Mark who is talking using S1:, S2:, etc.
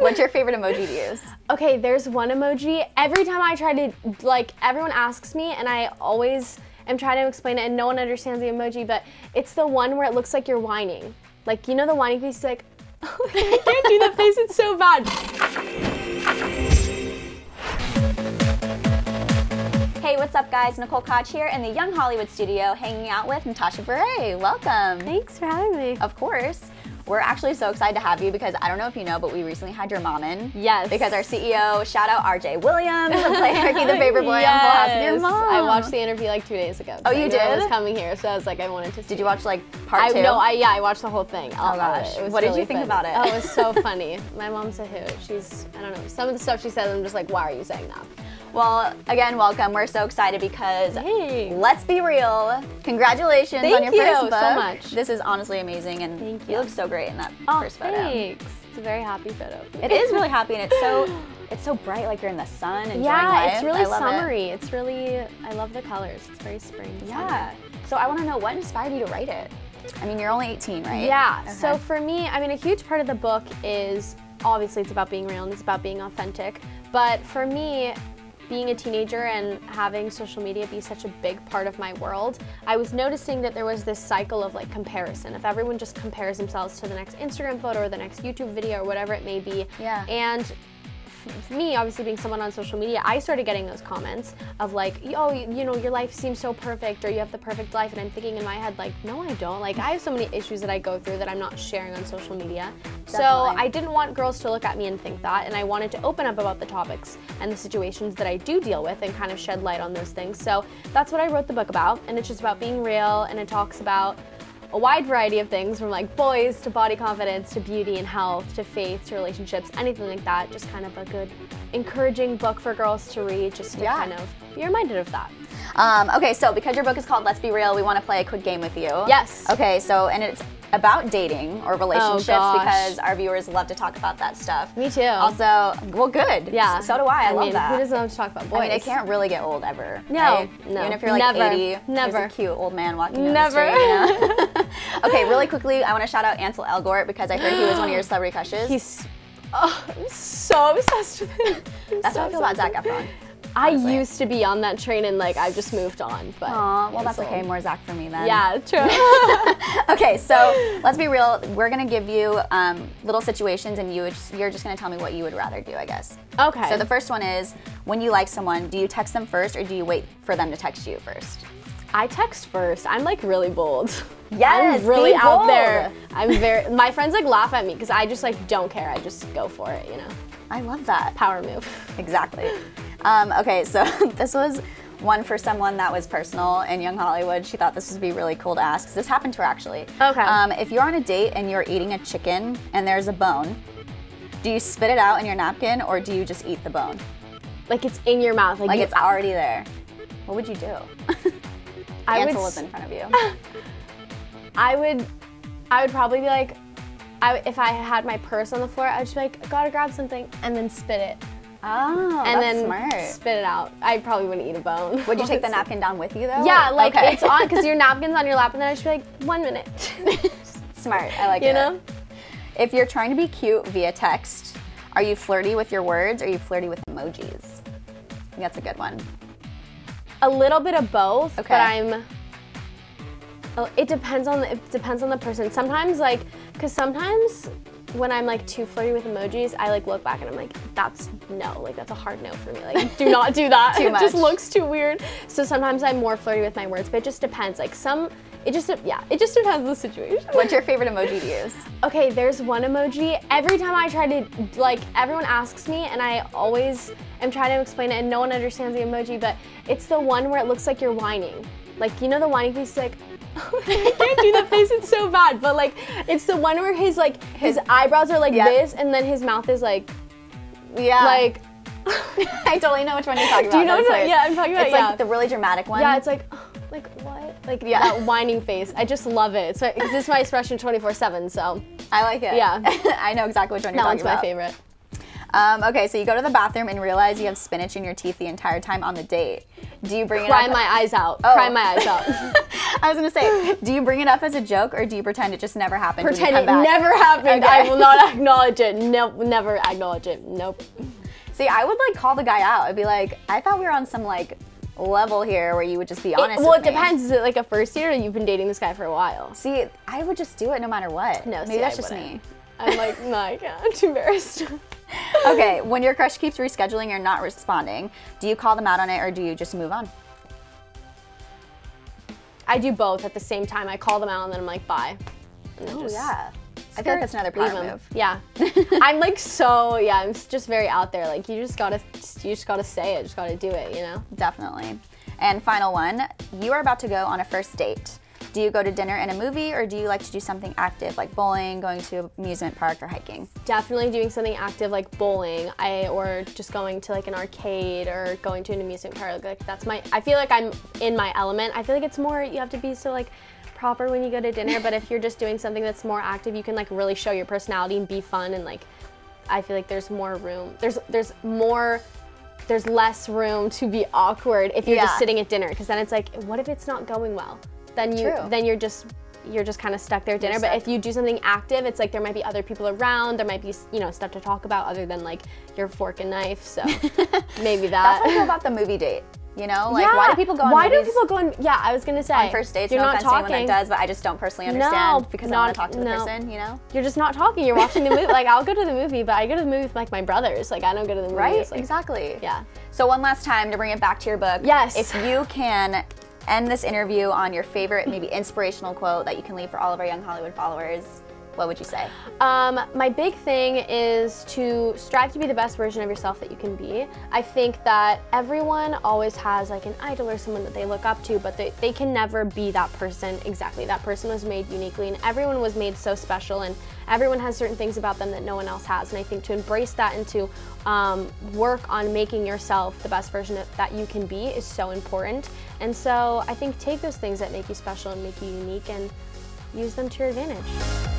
S1: What's your favorite emoji to use?
S2: Okay, there's one emoji. Every time I try to, like, everyone asks me, and I always am trying to explain it, and no one understands the emoji, but it's the one where it looks like you're whining. Like, you know the whining face? Like, oh, I can't do that face, it's so bad.
S1: Hey, what's up, guys? Nicole Koch here in the Young Hollywood studio, hanging out with Natasha Bure. Welcome.
S2: Thanks for having me.
S1: Of course. We're actually so excited to have you because I don't know if you know, but we recently had your mom in.
S2: Yes.
S1: Because our CEO, shout out RJ Williams, of Play Ricky the Favorite Boy on Full House with your mom.
S2: I watched the interview like two days ago.
S1: Oh,
S2: so I
S1: you
S2: knew I was coming here, so I was like, I wanted to see
S1: Did you watch like
S2: I
S1: part two?
S2: no, I yeah, I watched the whole thing. Oh, of
S1: gosh.
S2: it. It
S1: What did you think
S2: funny.
S1: about it?
S2: Oh, it was so funny. My mom's a hoot. She's I don't know. Some of the stuff she says, I'm just like, why are you saying that?
S1: Well, again, welcome. We're so excited because
S2: Hey.
S1: let's be real. Congratulations on
S2: Thank
S1: your
S2: you
S1: first
S2: so much.
S1: This is honestly amazing, and
S2: Thank
S1: you
S2: you.
S1: look so great in that
S2: Oh,
S1: first photo.
S2: thanks. It's a very happy photo.
S1: It is really happy, and it's so it's so bright, like you're in the sun and enjoying
S2: Yeah,
S1: life.
S2: it's really
S1: love it.
S2: summery. It's really I love the colors. It's very spring.
S1: Yeah. So I want to know what inspired you to write it. I mean, you're only 18, right?
S2: Yeah.
S1: Okay.
S2: So for me, I mean, a huge part of the book is obviously it's about being real and it's about being authentic. But for me, being a teenager and having social media be such a big part of my world, I was noticing that there was this cycle of like comparison. If everyone just compares themselves to the next Instagram photo or the next YouTube video or whatever it may be,
S1: Yeah.
S2: and me, obviously being someone on social media, I started getting those comments of like, oh, you, you know, your life seems so perfect or you have the perfect life. And I'm thinking in my head, like, no, I don't. Like, I have so many issues that I go through that I'm not sharing on social media. So I didn't want girls to look at me and think that. And I wanted to open up about the topics and the situations that I do deal with and kind of shed light on those things. So that's what I wrote the book about. And it's just about being real and it talks about a wide variety of things from like boys to body confidence to beauty and health to faith to relationships, anything like that. Just kind of a good, encouraging book for girls to read, just to
S1: Yeah.
S2: kind of be reminded of that.
S1: Um, okay, so because your book is called Let's Be Real, we want to play a quick game with you.
S2: Yes.
S1: Okay, so and it's about dating or oh, relationships
S2: gosh.
S1: because our viewers love to talk about that stuff.
S2: Me too.
S1: Also, well, good.
S2: yeah.
S1: So do I. I, love
S2: mean,
S1: that.
S2: Who doesn't love to talk about boys?
S1: I mean, it can't really get old ever.
S2: No,
S1: right?
S2: no,
S1: Even if you're like
S2: never,
S1: 80,
S2: never.
S1: there's a cute old man walking down
S2: Never.
S1: the street. You know? okay, really quickly, I want to shout out Ansel Elgort because I heard he was one of your celebrity crushes.
S2: He's. Oh, I'm so obsessed with him. I'm
S1: That's
S2: so
S1: how I feel about Zac Efron.
S2: I
S1: honestly.
S2: used to be on that train and like I've just moved on. But
S1: Aw, well, that's
S2: Ansel.
S1: okay. More Zac for me then.
S2: Yeah, true.
S1: Okay, so let's be real. We're gonna give you um, little situations, and you would just, you're just gonna tell me what you would rather do, I guess.
S2: okay.
S1: So the first one is when you like someone, do you text them first, or do you wait for them to text you first?
S2: I text first. I'm like really bold.
S1: Yes,
S2: I'm really
S1: be
S2: out there. I'm very. My friends like laugh at me because I just like don't care. I just go for it. You know,
S1: I love that.
S2: power move.
S1: Exactly. Um, okay, so this was one for someone that was personal in Young Hollywood. She thought this would be really cool to ask. This happened to her actually.
S2: Okay.
S1: Um, if you're on a date and you're eating a chicken and there's a bone, do you spit it out in your napkin or do you just eat the bone?
S2: Like it's in your mouth. Like,
S1: Like
S2: you,
S1: it's already there. What would you do?
S2: I would.
S1: Ansel was in front of you.
S2: I would. I would probably be like, I, if I had my purse on the floor, I'd just be like, gotta grab something, and then spit it,
S1: Oh,
S2: and
S1: that's
S2: then
S1: smart.
S2: spit it out. I probably wouldn't eat a bone.
S1: Would you take the napkin down with you though?
S2: Yeah, like
S1: Okay.
S2: it's on because your napkin's on your lap, and then I should be like, one minute.
S1: smart. I like
S2: you
S1: it.
S2: know?
S1: If you're trying to be cute via text, are you flirty with your words or are you flirty with emojis? That's a good one.
S2: A little bit of both,
S1: Okay.
S2: but I'm. oh, It depends on the, it depends on the person. Sometimes like, cause sometimes when I'm like too flirty with emojis, I like look back and I'm like, that's no, like that's a hard no for me. Like, do not do that.
S1: Too
S2: it just looks too weird. So sometimes I'm more flirty with my words, but it just depends. Like some, it just yeah, it just depends on the situation.
S1: What's your favorite emoji to use?
S2: Okay, there's one emoji. Every time I try to, like, everyone asks me, and I always am trying to explain it, and no one understands the emoji, but it's the one where it looks like you're whining. Like, you know, the whining face, like, I can't do that face, it's so bad, but like, it's the one where his, like, his eyebrows are like
S1: Yep.
S2: this, and then his mouth is like,
S1: Yeah.
S2: like,
S1: I totally know which one you're talking about.
S2: do you know what,
S1: hilarious.
S2: yeah, I'm talking about,
S1: It's
S2: yeah.
S1: like the really dramatic one.
S2: yeah, it's like, like what? Like
S1: Yeah.
S2: that whining face. I just love it. 'cause this is my expression 24/7. So
S1: I like it.
S2: Yeah.
S1: I know exactly which one you're
S2: that
S1: talking
S2: one's my favorite.
S1: Um, okay, so you go to the bathroom and realize you have spinach in your teeth the entire time on the date. Do you bring
S2: Cry
S1: it up?
S2: my eyes out.
S1: Oh.
S2: Cry my eyes out.
S1: I was gonna say, do you bring it up as a joke or do you pretend it just never happened?
S2: Pretend it
S1: back?
S2: never happened.
S1: Okay.
S2: I will not acknowledge it. No, never acknowledge it. Nope.
S1: See, I would like call the guy out. I'd be like, I thought we were on some like level here where you would just be honest.
S2: well, it
S1: me."
S2: depends. Is it like a first date or you've been dating this guy for a while?
S1: See, I would just do it no matter what.
S2: No,
S1: maybe
S2: see,
S1: that's
S2: I
S1: just
S2: wouldn't.
S1: me.
S2: I'm like, no, I can't. I'm too embarrassed.
S1: Okay, when your crush keeps rescheduling or not responding, do you call them out on it or do you just move on?
S2: I do both at the same time. I call them out and then I'm like, bye.
S1: Oh yeah. I feel like that's another power move.
S2: Yeah. I'm like so yeah. I'm just very out there. Like you just gotta you just gotta say it. Just gotta do it. You know.
S1: Definitely. And final one, you are about to go on a first date. Do you go to dinner and a movie or do you like to do something active like bowling, going to an amusement park or hiking?
S2: Definitely doing something active like bowling. I or just going to like an arcade or going to an amusement park. Like that's my. I feel like I'm in my element. I feel like it's more. You have to be so like proper when you go to dinner. but if you're just doing something that's more active, you can like really show your personality and be fun and like. I feel like there's more room. There's there's more. There's less room to be awkward if you're
S1: Yeah.
S2: just sitting at dinner because then it's like, what if it's not going well? Then you
S1: True.
S2: then you're just you're just kind of stuck there at dinner. But if you do something active, it's like there might be other people around. There might be you know stuff to talk about other than like your fork and knife. So maybe that.
S1: That's what I feel about the movie date. You know, like why do people go on
S2: Why do people go on? Yeah, I was gonna say
S1: on first dates?
S2: You're
S1: no
S2: not
S1: offense to anyone
S2: talking.
S1: that does, but I just don't personally understand
S2: No,
S1: because I
S2: not-
S1: want to talk to the
S2: no.
S1: person. You know,
S2: You're just not talking. You're watching the movie. like I'll go to the movie, but I go to the movie with like my brothers. Like I don't go to the movies.
S1: right?
S2: Like,
S1: exactly.
S2: Yeah.
S1: So one last time to bring it back to your book.
S2: Yes.
S1: If you can end this interview on your favorite, maybe inspirational quote that you can leave for all of our young Hollywood followers, what would you say?
S2: Um, my big thing is to strive to be the best version of yourself that you can be. I think that everyone always has like an idol or someone that they look up to, but they, they can never be that person exactly. That person was made uniquely, and everyone was made so special, and everyone has certain things about them that no one else has. And I think to embrace that and to um, work on making yourself the best version of, that you can be is so important. And so I think take those things that make you special and make you unique and use them to your advantage.